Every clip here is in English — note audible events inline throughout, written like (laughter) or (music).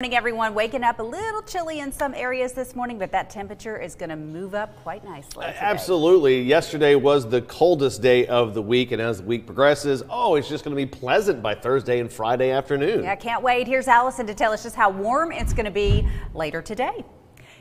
Morning, everyone. Waking up a little chilly in some areas this morning, but that temperature is going to move up quite nicely. Today. Absolutely. Yesterday was the coldest day of the week, and as the week progresses, oh, it's just going to be pleasant by Thursday and Friday afternoon. Yeah, can't wait. Here's Alison to tell us just how warm it's going to be later today.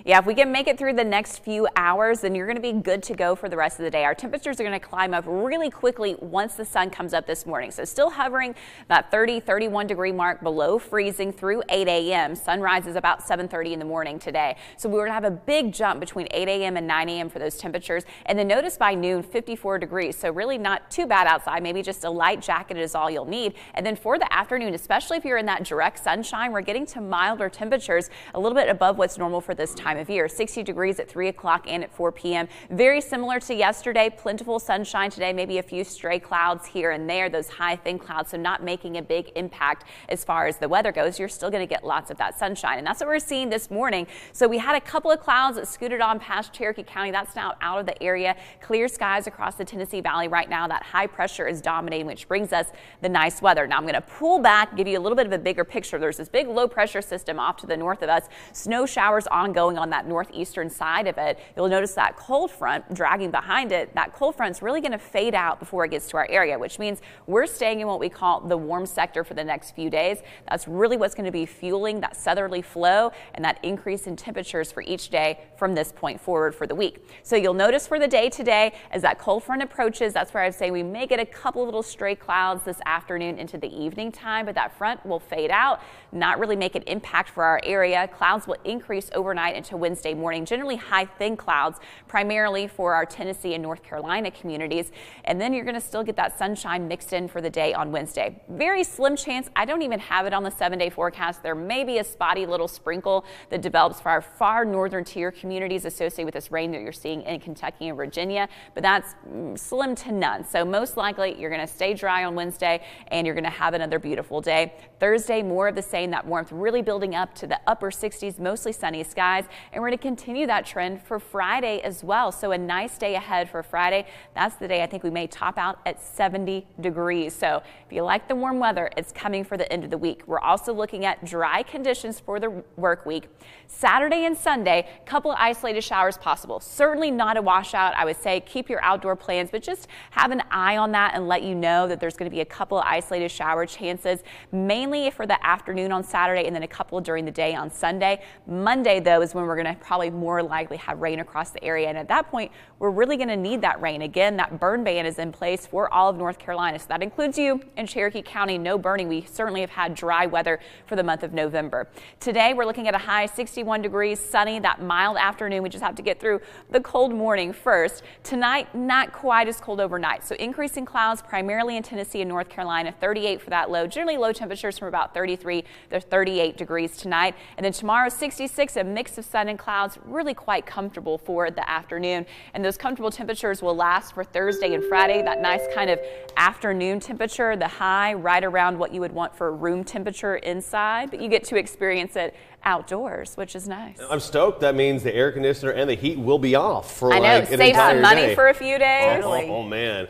Yeah, if we can make it through the next few hours, then you're going to be good to go for the rest of the day. Our temperatures are going to climb up really quickly once the sun comes up this morning. So still hovering that 30, 31 degree mark below freezing through 8 a.m. Sunrise is about 7:30 in the morning today. So we're going to have a big jump between 8 a.m. and 9 a.m. for those temperatures. And then notice by noon, 54 degrees. So really not too bad outside. Maybe just a light jacket is all you'll need. And then for the afternoon, especially if you're in that direct sunshine, we're getting to milder temperatures, a little bit above what's normal for this time time of year. 60 degrees at 3 o'clock and at 4 p.m. Very similar to yesterday. Plentiful sunshine today, maybe a few stray clouds here and there, those high thin clouds, so not making a big impact as far as the weather goes. You're still going to get lots of that sunshine, and that's what we're seeing this morning. So we had a couple of clouds that scooted on past Cherokee County. That's now out of the area. Clear skies across the Tennessee Valley right now. That high pressure is dominating, which brings us the nice weather. Now I'm going to pull back, give you a little bit of a bigger picture. There's this big low pressure system off to the north of us. Snow showers ongoing on on that northeastern side of it, you'll notice that cold front dragging behind it. That cold front's really going to fade out before it gets to our area, which means we're staying in what we call the warm sector for the next few days. That's really what's going to be fueling that southerly flow and that increase in temperatures for each day from this point forward for the week. So you'll notice for the day today, as that cold front approaches, that's where I'd say we may get a couple little stray clouds this afternoon into the evening time, but that front will fade out, not really make an impact for our area. Clouds will increase overnight into Wednesday morning. Generally high thin clouds, primarily for our Tennessee and North Carolina communities. And then you're going to still get that sunshine mixed in for the day on Wednesday. Very slim chance. I don't even have it on the seven day forecast. There may be a spotty little sprinkle that develops for our far northern tier communities associated with this rain that you're seeing in Kentucky and Virginia, but that's mm, slim to none. So most likely you're going to stay dry on Wednesday and you're going to have another beautiful day. Thursday, more of the same, that warmth really building up to the upper 60s, mostly sunny skies. And we're going to continue that trend for Friday as well. So a nice day ahead for Friday. That's the day I think we may top out at 70 degrees. So if you like the warm weather, it's coming for the end of the week. We're also looking at dry conditions for the work week. Saturday and Sunday, a couple of isolated showers possible. Certainly not a washout. I would say keep your outdoor plans, but just have an eye on that and let you know that there's going to be a couple of isolated shower chances, mainly for the afternoon on Saturday and then a couple during the day on Sunday. Monday, though, is when we're going to probably more likely have rain across the area. And at that point, we're really going to need that rain. Again, that burn ban is in place for all of North Carolina. So that includes you in Cherokee County. No burning. We certainly have had dry weather for the month of November. Today, we're looking at a high 61 degrees, sunny, that mild afternoon. We just have to get through the cold morning first. Tonight, not quite as cold overnight. So increasing clouds primarily in Tennessee and North Carolina, 38 for that low. Generally low temperatures from about 33 to 38 degrees tonight. And then tomorrow, 66, a mix of sun and clouds, really quite comfortable for the afternoon. And those comfortable temperatures will last for Thursday and Friday. That nice kind of afternoon temperature, the high right around what you would want for room temperature inside, but you get to experience it outdoors, which is nice. I'm stoked. That means the air conditioner and the heat will be off for I know, like save some money day. for a few days. Oh, oh, oh man.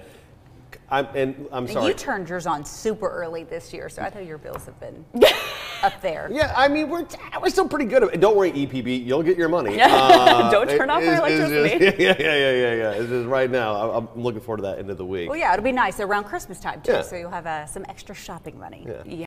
I'm, and I'm sorry. You turned yours on super early this year, so I thought your bills have been (laughs) up there. Yeah, I mean we're we're still pretty good. Don't worry, EPB, you'll get your money. (laughs) Uh, Don't turn off our electricity. Just, (laughs) yeah, yeah, yeah, yeah, yeah. It's just right now. I'm looking forward to that end of the week. Well, yeah, it'll be nice around Christmas time too, yeah. so you'll have uh, some extra shopping money. Yeah. yeah.